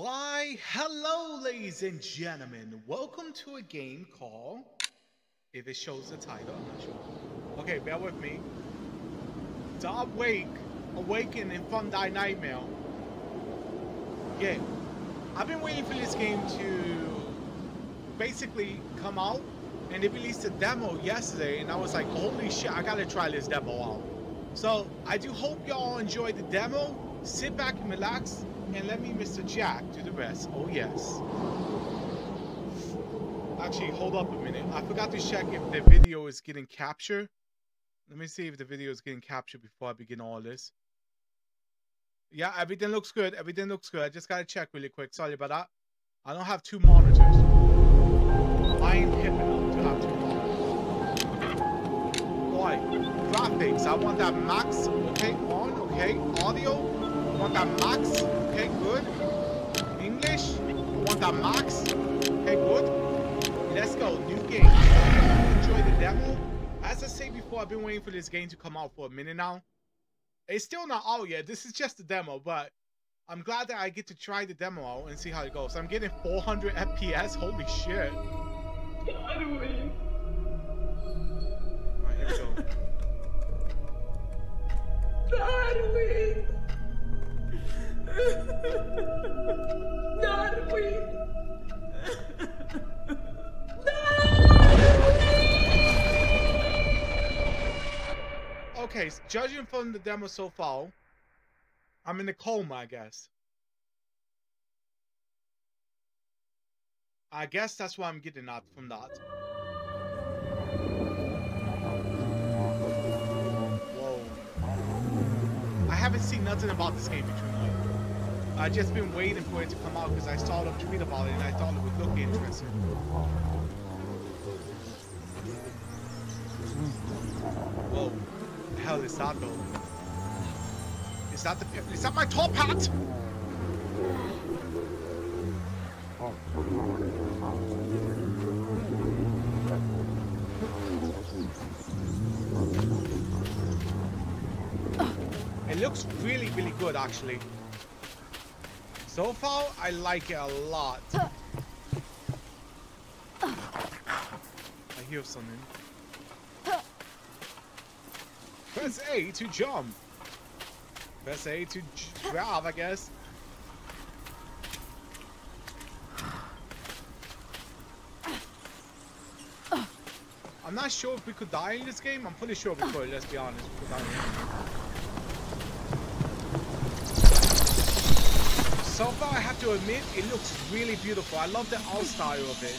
Why, hello, ladies and gentlemen. Welcome to a game called. If it shows the title, I'm not sure. Okay, bear with me. Darwake, Awaken from Thy Nightmare. Yeah, I've been waiting for this game to basically come out, and they released a demo yesterday, and I was like, holy shit, I gotta try this demo out. So I do hope y'all enjoy the demo. Sit back and relax, and let me, Mr. Jack, do the rest. Oh yes. Actually, hold up a minute. I forgot to check if the video is getting captured. Let me see if the video is getting captured before I begin all this. Yeah, everything looks good. Everything looks good. I just gotta check really quick. Sorry about that. I don't have two monitors. I ain't hip enough to have two monitors. Boy, graphics. I want that max. Okay, on. Okay, audio. I want that max. Okay, good. English. I want that max. Okay, good. Let's go. New game. Enjoy the demo. As I say before, I've been waiting for this game to come out for a minute now. It's still not out yet. This is just a demo, but I'm glad that I get to try the demo out and see how it goes. I'm getting 400 FPS. Holy shit. Darwin. Alright, here we go. Darwin. Darwin. Okay, s- judging from the demo so far, I'm in a coma, I guess. I guess that's what I'm getting at from that. Whoa. I haven't seen nothing about this game between. I just been waiting for it to come out because I saw them tweet about it and I thought it would look interesting. Whoa. The hell is that though? Is that the is that my top hat? It looks really, really good actually. So far, I like it a lot. I hear something. Press A to jump. Press A to grab, I guess. I'm not sure if we could die in this game. I'm pretty sure we could, let's be honest. We could die in this game. So far, I have to admit, it looks really beautiful. I love the art style of it.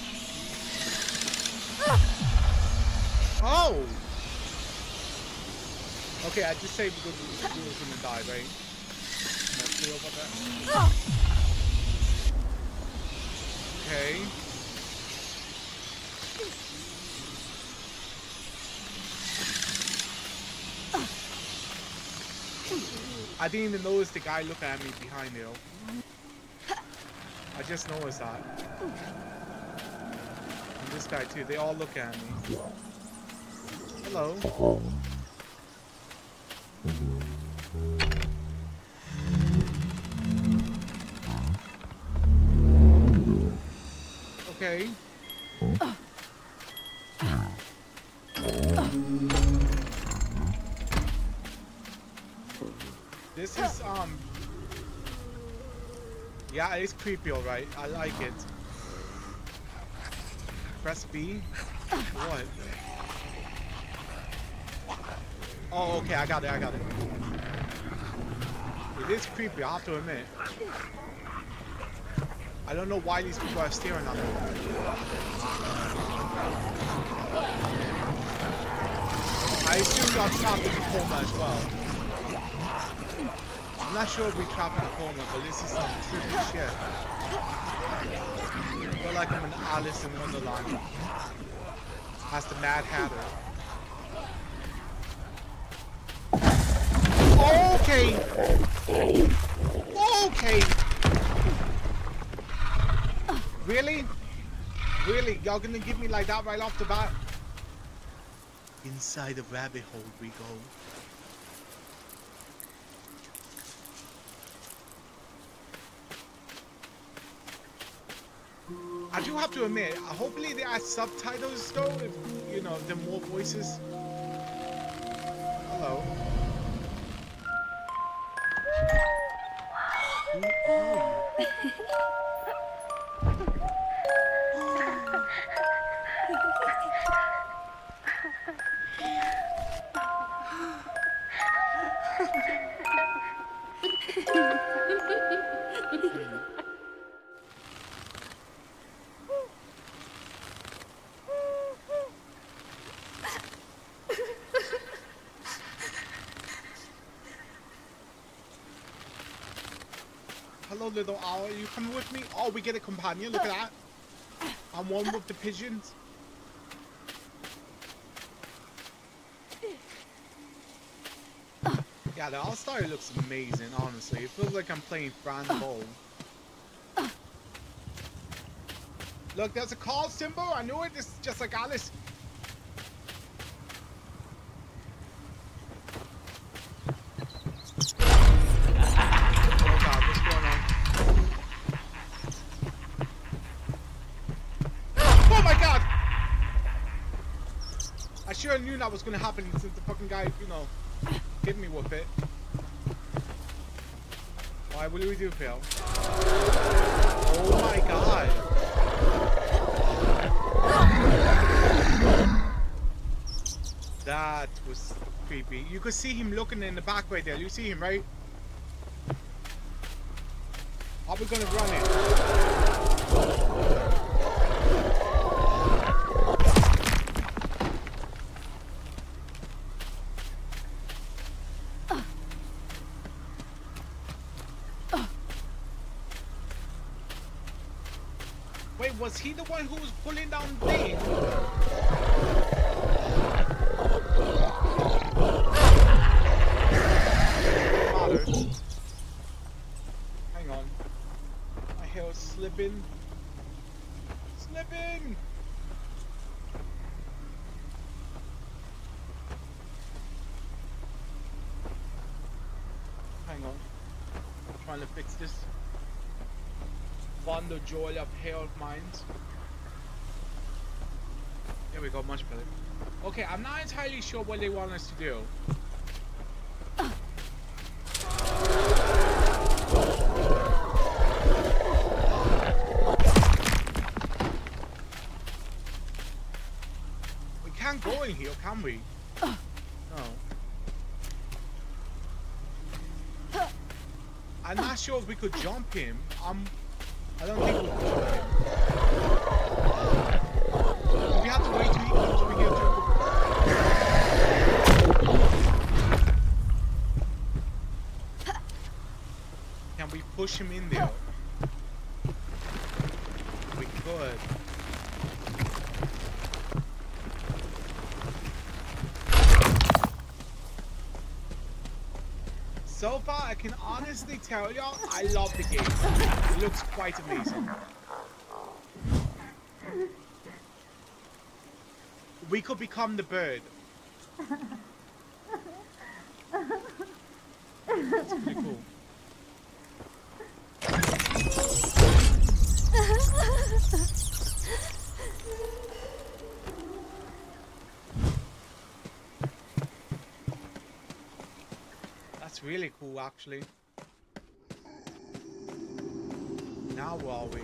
Oh! Okay, I just saved because we were gonna die, right? Not clear about that. Okay. I didn't even notice the guy look at me behind me. I just noticed that. And this guy too, they all look at me. Hello. Okay. This is um Yeah, it's creepy alright. I like it. Press B. What? Oh okay, I got it, I got it. It is creepy, I have to admit. I don't know why these people are staring at me. I assume got trapped in the coma as well. I'm not sure if we trapped the corner, but this is some trippy shit. I feel like I'm in Alice in Wonderland. As the Mad Hatter. Okay! Okay! Really? Really? Y'all gonna give me like that right off the bat? Inside the rabbit hole we go. I do have to admit, hopefully they add subtitles though, if, you know, there are more voices. Hello. Who are you? Little owl. Are you coming with me? Oh, we get a companion. Look at that. I'm one with the pigeons. Yeah, the All-Star looks amazing, honestly. It feels like I'm playing Fran Bow. Look, there's a call symbol. I knew it. Is just like Alice. Oh god, what's going on? Oh my god! I sure knew that was gonna happen since the fucking guy, you know, hit me with it. Why will we do, Phil? Oh my god. That was creepy. You could see him looking in the back right there. You see him, right? Are we gonna run it? Wait, was he the one who was pulling down the. Hang on. My hair's slipping. Slipping! Hang on. I'm trying to fix this. Wonder joy of hair of mine. There we go, much better. Okay, I'm not entirely sure what they want us to do. We can't go in here, can we? No. I'm not sure if we could jump him. Um, I don't think we could jump him. We have to wait. Can we push him in there? We could. So far, I can honestly tell y'all, I love the game. It looks quite amazing. We could become the bird. That's pretty cool. That's really cool, actually. Now where are we?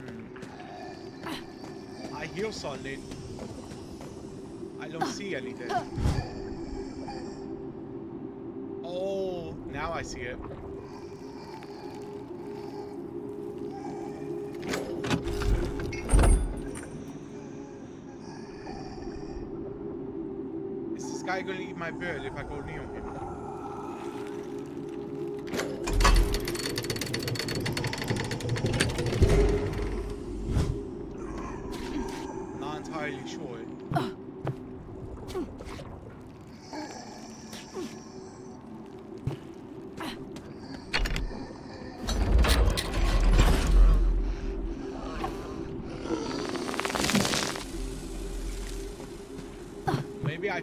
Hmm. I hear something. I don't see anything. I see it. Is this guy gonna eat my bird if I go near him?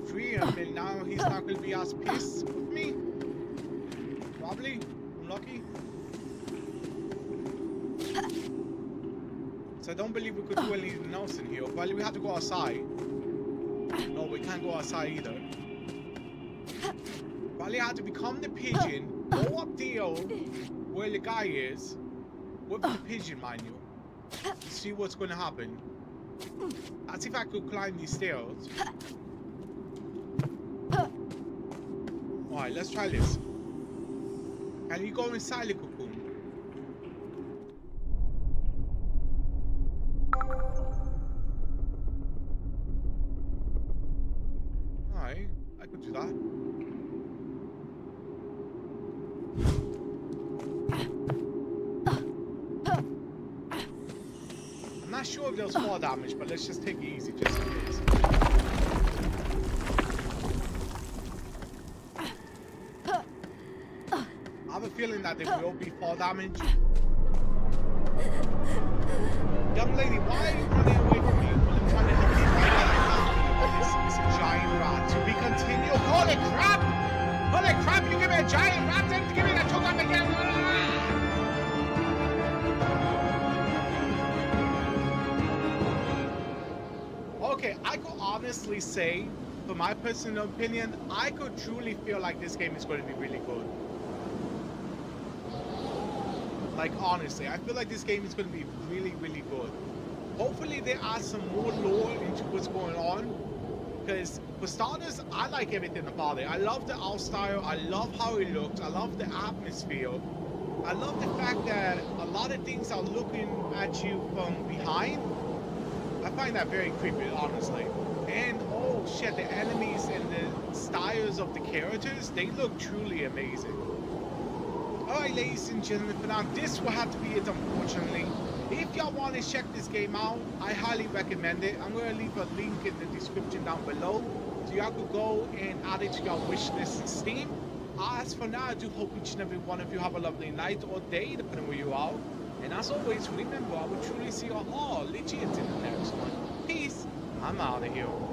Free and now he's not gonna be as pissed with me? Probably. lucky. So I don't believe we could do anything else in here. Probably we have to go outside. No, we can't go outside either. Probably have to become the pigeon, go up there where the guy is, with the pigeon, mind you. See what's gonna happen. Let's see if I could climb these stairs. Let's try this. Can you go inside the cocoon? Alright, I could do that. I'm not sure if there's fall damage, but let's just take it easy just in case. Have a feeling that there will be fall damage. Young lady, why are you running away from me? I'm trying to help you right of this. It's a giant rat. To be continued. Holy crap! Holy crap, you give me a giant rat and give me the choke on again. Okay, I could honestly say, for my personal opinion, I could truly feel like this game is going to be really good. Like honestly, I feel like this game is going to be really, really good. Hopefully they add some more lore into what's going on. Because for starters, I like everything about it. I love the art style. I love how it looks. I love the atmosphere. I love the fact that a lot of things are looking at you from behind. I find that very creepy, honestly. And oh shit, the enemies and the styles of the characters, they look truly amazing. Ladies and gentlemen, for now, this will have to be it, unfortunately. If y'all want to check this game out, I highly recommend it. I'm going to leave a link in the description down below. So y'all could go and add it to your wish list in Steam. As for now, I do hope each and every one of you have a lovely night or day, depending where you are. And as always, remember, I will truly see you all legit in the next one. Peace. I'm out of here.